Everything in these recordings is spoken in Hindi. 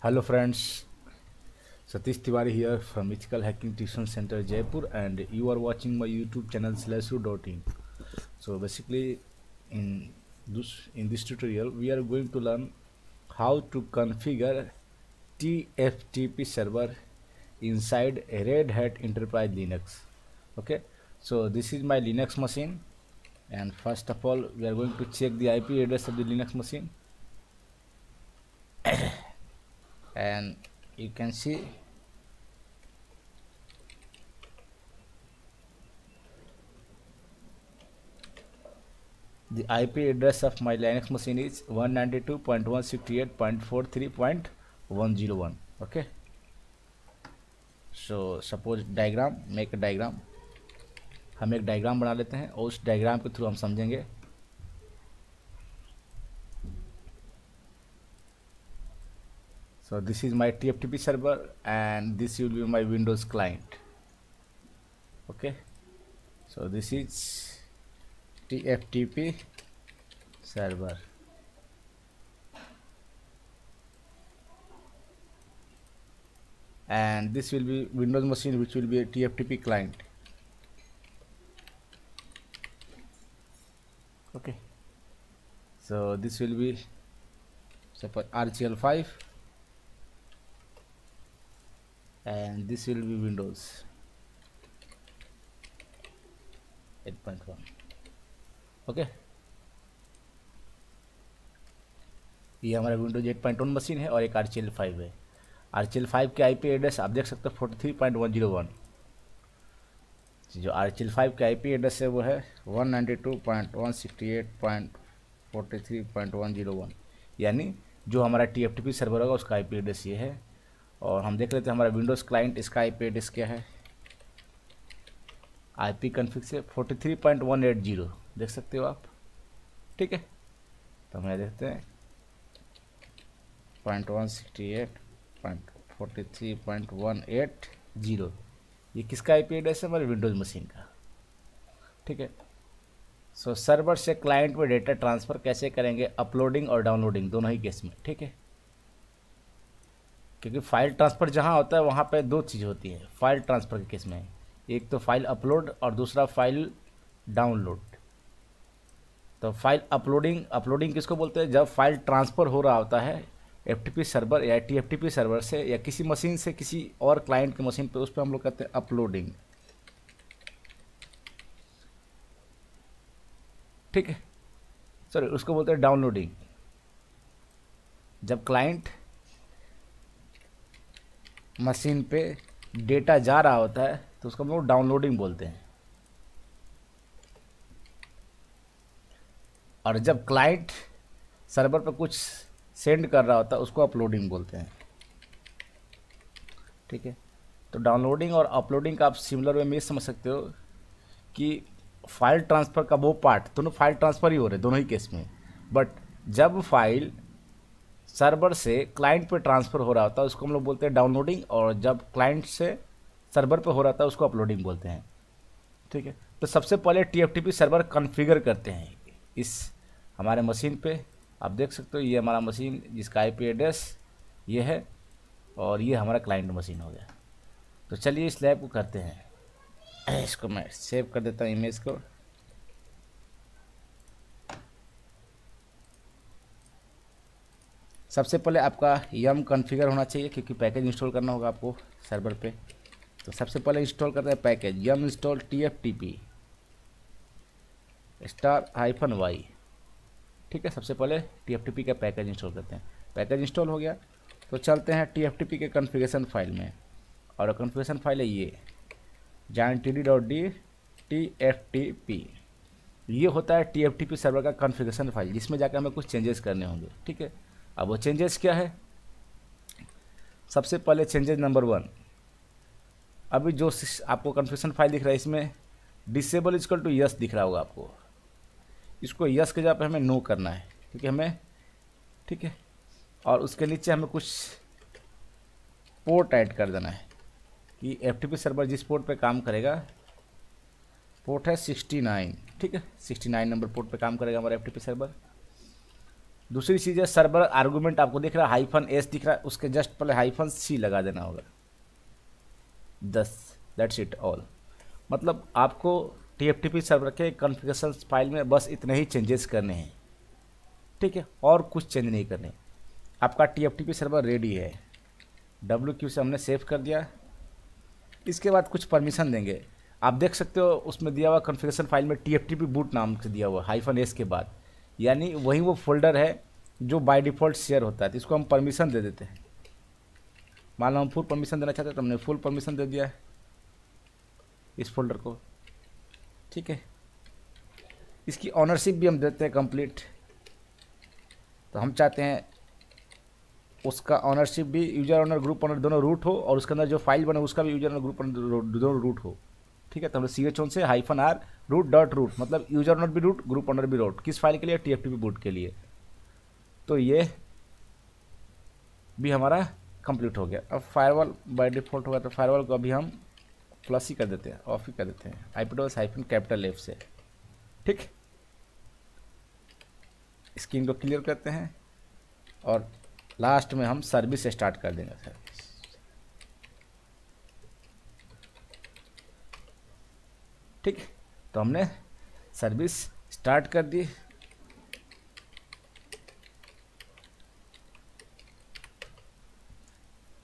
Hello friends, Satish Tiwari here from Ethical Hacking Tuition Center Jaipur and you are watching my YouTube channel slashu.in. So basically in this in this tutorial we are going to learn how to configure TFTP server inside Red Hat Enterprise Linux. Okay, so this is my Linux machine and first of all we are going to check the IP address of the Linux machine and you can see the IP address of my Linux machine is 192.168.43.101 okay so suppose diagram make a diagram हम एक डायग्राम बना लेते हैं और उस डायग्राम के थ्रू हम समझेंगे so this is my tftp server and this will be my windows client. Okay? So this is tftp server. And this will be windows machine which will be a tftp client. Okay? So this will be suppose rcl5 and this will be windows 8.1 okay ये हमारा विंडोज़ 8.1 मशीन है और एक आर ची फाइव है। आर ची फाइव के आई पी एड्रेस आप देख सकते हो forty three point one zero one जो आर ची फाइव के आई पी एड्रेस है, वो है one ninety two point one sixty eight point forty three point one zero one यानी जो हमारा T F T P server होगा, उसका आई पी एड्रेस ये है। और हम देख लेते हैं हमारा विंडोज़ क्लाइंट इसका आई पी क्या है। आई पी कन्फिक से forty three point one eight zero देख सकते हो आप। ठीक है? तो हम यहाँ देखते हैं। Point one sixty eight point forty three point one eight zero ये किसका आई पी एड्रेस है? हमारे विंडोज़ मशीन का। ठीक है? सो सर्वर से क्लाइंट में डेटा ट्रांसफ़र कैसे करेंगे? अपलोडिंग और डाउनलोडिंग दोनों ही केस में। ठीक है? क्योंकि फ़ाइल ट्रांसफ़र जहाँ होता है, वहाँ पे दो चीज़ होती है। फ़ाइल ट्रांसफ़र के केस में। एक तो फ़ाइल अपलोड और दूसरा फ़ाइल डाउनलोड तो फ़ाइल अपलोडिंग अपलोडिंग किसको बोलते हैं? जब फ़ाइल ट्रांसफ़र हो रहा होता है एफटीपी सर्वर या टीएफटीपी सर्वर से या किसी मशीन से किसी और क्लाइंट की मशीन पे, उस पर हम लोग कहते हैं अपलोडिंग ठीक है? सॉरी उसको बोलते हैं डाउनलोडिंग जब क्लाइंट मशीन पे डेटा जा रहा होता है तो उसको हम लोग डाउनलोडिंग बोलते हैं। और जब क्लाइंट सर्वर पर कुछ सेंड कर रहा होता है, उसको अपलोडिंग बोलते हैं। ठीक है? तो डाउनलोडिंग और अपलोडिंग का आप सिमिलर वे में समझ सकते हो कि फ़ाइल ट्रांसफ़र का वो पार्ट, दोनों फ़ाइल ट्रांसफ़र ही हो रहे दोनों ही केस में। बट जब फ़ाइल सर्वर से क्लाइंट पे ट्रांसफ़र हो रहा होता है, उसको हम लोग बोलते हैं डाउनलोडिंग और जब क्लाइंट से सर्वर पे हो रहा था उसको अपलोडिंग बोलते हैं। ठीक है? तो सबसे पहले टीएफटीपी सर्वर कन्फिगर करते हैं। इस हमारे मशीन पे, आप देख सकते हो, ये हमारा मशीन जिसका आईपी एड्रेस ये है और ये हमारा क्लाइंट मशीन हो गया। तो चलिए इस लैब को करते हैं। इसको मैं सेव कर देता हूँ इमेज को। सबसे पहले आपका यम कॉन्फ़िगर होना चाहिए, क्योंकि पैकेज इंस्टॉल करना होगा आपको सर्वर पे। तो सबसे पहले इंस्टॉल करते हैं package yum install T F T P star hyphen Y ठीक है, सबसे पहले टी एफ़ टी पी का पैकेज इंस्टॉल करते हैं। पैकेज इंस्टॉल हो गया। तो चलते हैं टी एफ़ टी पी के कन्फिगेशन फ़ाइल में। और कन्फिगेशन फ़ाइल है ये। Jain T D dot D T F T P ये होता है T F T P server का कन्फिगेशन फ़ाइल जिसमें जाकर हमें कुछ चेंजेस करने होंगे। ठीक है? अब वो चेंजेस क्या है? सबसे पहले चेंजेस नंबर वन अभी जो आपको कन्फ्यूशन फ़ाइल दिख रहा है, इसमें डिसेबल इजकल टू यस दिख रहा होगा आपको। इसको यस के जगह पे हमें नो करना है क्योंकि हमें? ठीक है? और उसके नीचे हमें कुछ पोर्ट ऐड कर देना है कि एफटीपी सर्वर जिस पोर्ट पे काम करेगा पोर्ट है सिक्सटी नाइन ठीक है? सिक्सटी नाइन नंबर पोर्ट पे काम करेगा हमारा एफटीपी सर्वर दूसरी चीज़ है सर्वर आर्गूमेंट आपको दिख रहा है हाइफन एस दिख रहा है, उसके जस्ट पहले हाइफन सी लगा देना होगा। दस दैट्स इट ऑल मतलब आपको T F T P server के कॉन्फ़िगरेशन फ़ाइल में बस इतने ही चेंजेस करने हैं। ठीक है? और कुछ चेंज नहीं करने। आपका T F T P server ready है। डब्ल्यू क्यू से हमने सेव कर दिया। इसके बाद कुछ परमिशन देंगे। आप देख सकते हो, उसमें दिया हुआ कॉन्फ़िगरेशन फ़ाइल में T F T P boot नाम से दिया हुआ हाइफन एस के बाद। यानी वही वो फोल्डर है जो बाय डिफ़ॉल्ट शेयर होता है तो इसको हम परमिशन दे देते हैं। मान लो हम फुल परमिशन देना चाहते हैं तो हमने फुल परमिशन दे दिया है इस फोल्डर को। ठीक है? इसकी ऑनरशिप भी हम देते हैं कंप्लीट तो हम चाहते हैं उसका ऑनरशिप भी यूज़र ऑनर ग्रुप ऑनर दोनों रूट हो, और उसके अंदर जो फ़ाइल बने, उसका भी यूज़र ऑनर ग्रुप ऑनर दोनों रूट हो। ठीक है? तो हमने सी एच ओन से hyphen R root dot root मतलब यूज़र ऑनर भी रूट ग्रुप ऑनर भी रूट किस फ़ाइल के लिए? T F T P boot के लिए। तो ये भी हमारा कंप्लीट हो गया। अब फायरवॉल बाय डिफ़ॉल्ट होगा तो फायरवॉल को अभी हम प्लस ही कर देते हैं ऑफ़ ही कर देते हैं। आईपीडोस हाइफन कैपिटल एफ़ से। ठीक? स्क्रीन को क्लियर करते हैं और लास्ट में हम सर्विस स्टार्ट कर देंगे सर्विस ठीक। तो हमने सर्विस स्टार्ट कर दी।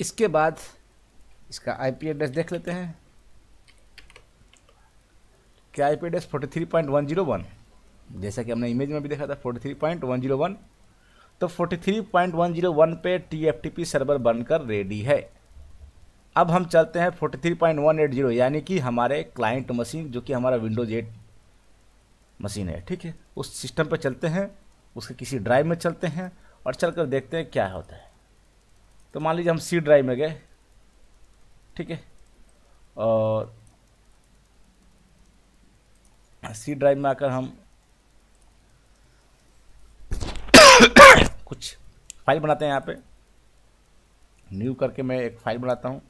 इसके बाद इसका आईपी एड्रेस देख लेते हैं। क्या IP address forty three point one zero one जैसा कि हमने इमेज में भी देखा था forty three point one zero one तो forty three point one zero one पे T F T P server बनकर रेडी है। अब हम चलते हैं forty three point one eight zero यानी कि हमारे क्लाइंट मशीन जो कि हमारा विंडोज़ एट मशीन है, ठीक है? उस सिस्टम पर चलते हैं, उसके किसी ड्राइव में चलते हैं, और चलकर देखते हैं क्या होता है। तो मान लीजिए हम सी ड्राइव में गए, ठीक है? और सी ड्राइव में आकर हम कुछ फ़ाइल बनाते हैं यहाँ पे। न्यू करके मैं एक फ़ाइल बनाता हूँ।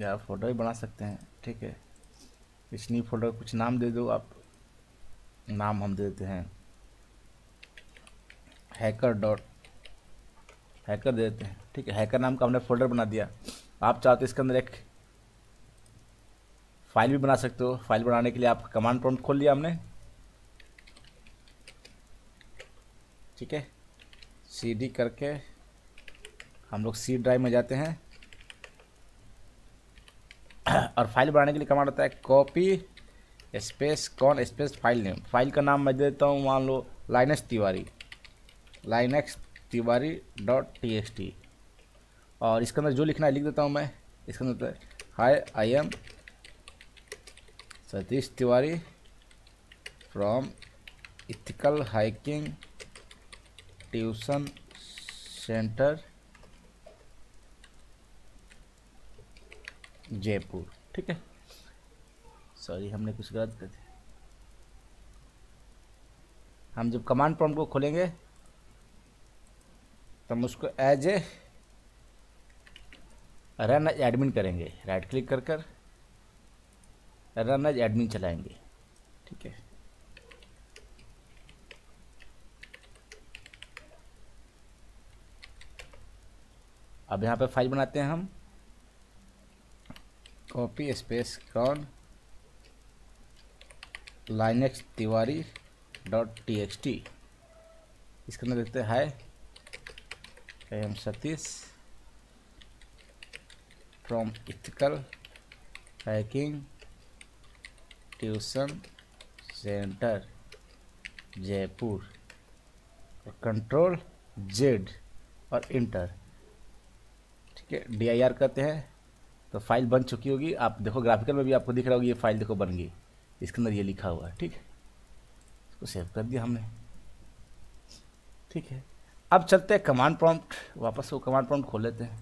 या फ़ोटो भी बना सकते हैं, ठीक है? इस न्यू फोल्डर कुछ नाम दे दो, आप नाम हम दे देते हैं। हैकर डॉट हैकर दे देते हैं, ठीक है? हैकर नाम का हमने फोल्डर बना दिया। आप चाहते इसके अंदर एक फ़ाइल भी बना सकते हो। फ़ाइल बनाने के लिए आप कमांड प्रॉम्प्ट खोल लिया हमने। ठीक है? सी डी करके हम लोग सी ड्राइव में जाते हैं। और फ़ाइल बनाने के लिए कमांड होता है copy space con space file name file का नाम मैं दे देता हूँ, मान लो Linux Tiwari Linux Tiwari dot T X T और इसके अंदर जो लिखना है, लिख देता हूँ मैं। इसके अंदर hi I am Satish Tiwari from ethical hacking tuition centre Jaipur. ठीक है। सॉरी हमने कुछ गलत कर दिया हम जब कमांड प्रॉम्प्ट को खोलेंगे तो हम उसको as a run as admin करेंगे। राइट क्लिक कर कर रन एज एडमिन चलाएँगे। ठीक है। अब यहाँ पे फ़ाइल बनाते हैं हम। Copy, space con Linux Tiwari, dot T X T इसके अंदर देखते हैं M Satish, from ethical hacking tuition centre, Jaipur, और कंट्रोल जेड और इंटर। ठीक है डी आई आर करते हैं। तो फ़ाइल बन चुकी होगी। आप देखो, ग्राफिकल में भी आपको दिख रहा होगी, ये फ़ाइल देखो बन गई। इसके अंदर ये लिखा हुआ है, ठीक है? इसको सेव कर दिया हमने। ठीक है। अब चलते हैं कमांड प्रॉम्प्ट वापस वो कमांड प्रॉम्प्ट खोल लेते हैं।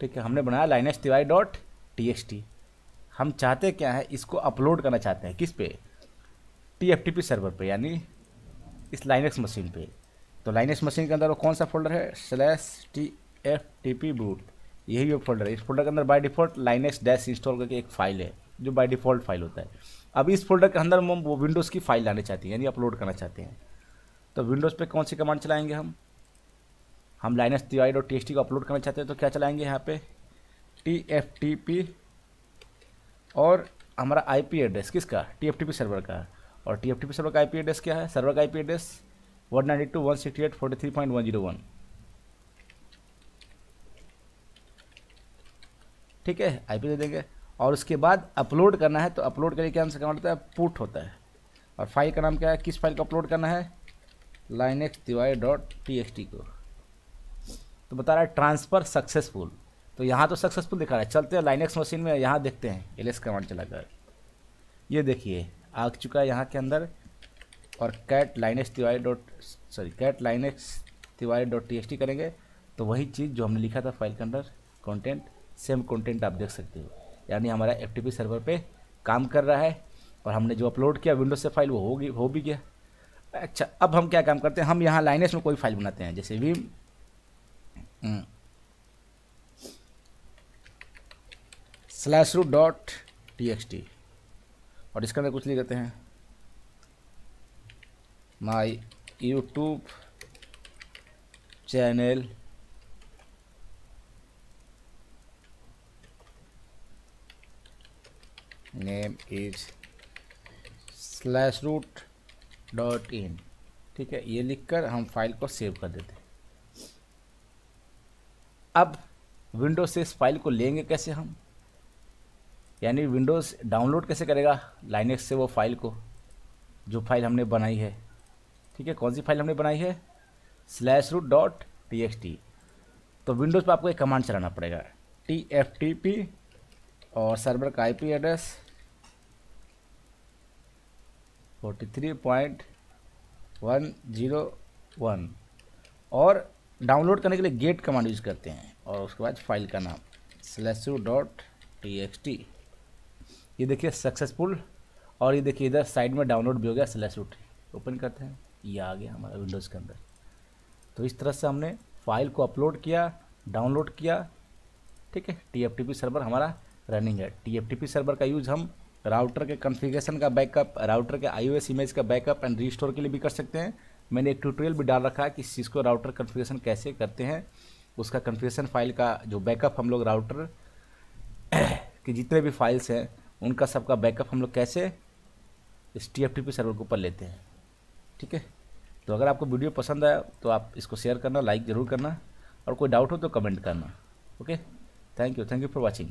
ठीक है, हमने बनाया Linux T Y dot T X T हम चाहते क्या है, इसको अपलोड करना चाहते हैं। किस पे? T F T P server पे, यानी इस लाइनेक्स मशीन पे। तो लाइनेक्स मशीन के अंदर वो कौन सा फोल्डर है? Slash T F T P boot यही वेब फोल्डर है। इस फोल्डर के अंदर by default Linux dash install करके एक फ़ाइल है, जो बाय डिफ़ॉल्ट फ़ाइल होता है। अब इस फोल्डर के अंदर हम वो विंडोज़ की फ़ाइल लाने चाहते हैं, यानी अपलोड करना चाहते हैं। तो विंडोज़ पे कौन सी कमांड चलाएँगे हम? हम लाइनस टी डॉट टी को अपलोड करना चाहते हैं तो क्या चलाएँगे यहाँ पे? टी एफ़ टी पी और हमारा आई पी एड्रेस किसका? T F T P server का। और T F T P server का आई पी एड्रेस क्या है? सर्वर का I P address one ninety two one sixty eight forty three point one zero one ठीक है? आई पी दे देंगे। और उसके बाद अपलोड करना है तो अपलोड के लिए क्या आंसर होता है? पुट होता है। और फ़ाइल का नाम क्या है? किस फ़ाइल को अपलोड करना है? लाइन एक्स दिवाई डॉट टी एक्स टी को। तो बता रहा है ट्रांसफ़र सक्सेसफुल तो यहाँ तो सक्सेसफुल दिखा रहा है। चलते हैं लाइनेक्स मशीन में, यहाँ देखते हैं। एल एस कमांड चलाकर ये देखिए, आ चुका है यहाँ के अंदर। और cat Linux Tiwari dot sorry cat Linux Tiwari dot T करेंगे तो वही चीज़ जो हमने लिखा था फ़ाइल के अंदर कंटेंट सेम कंटेंट आप देख सकते हो। यानी हमारा एफ़ सर्वर पे काम कर रहा है, और हमने जो अपलोड किया विंडोज़ से फ़ाइल वो होगी हो भी गया। अच्छा अब हम क्या काम करते हैं? हम यहाँ लाइनेस में कोई फ़ाइल बनाते हैं, जैसे vim slash root dot T और इसके अंदर कुछ लिख देते हैं। My YouTube channel name is slash root dot in ठीक है, ये लिखकर हम फ़ाइल को सेव कर देते हैं। अब विंडोज़ से इस फ़ाइल को लेंगे कैसे हम? यानी विंडोज़ डाउनलोड कैसे करेगा? लाइनेक्स से वो फ़ाइल को, जो फ़ाइल हमने बनाई है। ठीक है, कौन सी फ़ाइल हमने बनाई है? Slash root dot T X T तो विंडोज़ पर आपको एक कमांड चलाना पड़ेगा टी एफ़ टी पी और सर्वर का IP address forty three point one zero one और डाउनलोड करने के लिए गेट कमांड यूज़ करते हैं, और उसके बाद फ़ाइल का नाम स्लेसू डॉट टी एक्स टी ये देखिए सक्सेसफुल और ये देखिए इधर साइड में डाउनलोड भी हो गया स्लैश टी ओपन करते हैं। ये आ गया हमारा विंडोज़ के अंदर। तो इस तरह से हमने फ़ाइल को अपलोड किया, डाउनलोड किया, ठीक है? पी सर्वर हमारा रनिंग है। पी सर्वर का यूज़ हम राउटर के कन्फिगेशन का बैकअप, राउटर के IOS इमेज का बैकअप एंड रीस्टोर के लिए भी कर सकते हैं। मैंने एक ट्यूटोरियल भी डाल रखा है कि सिस्को राउटर कन्फिगेशन कैसे करते हैं। उसका कन्फिगेशन फ़ाइल का जो बैकअप हम लोग राउटर के जितने भी फाइल्स हैं, उनका सबका बैकअप हम लोग कैसे इस टी सर्वर के ऊपर लेते हैं। ठीक है? तो अगर आपको वीडियो पसंद आया तो आप इसको शेयर करना लाइक ज़रूर करना, और कोई डाउट हो तो कमेंट करना okay thank you thank you for watching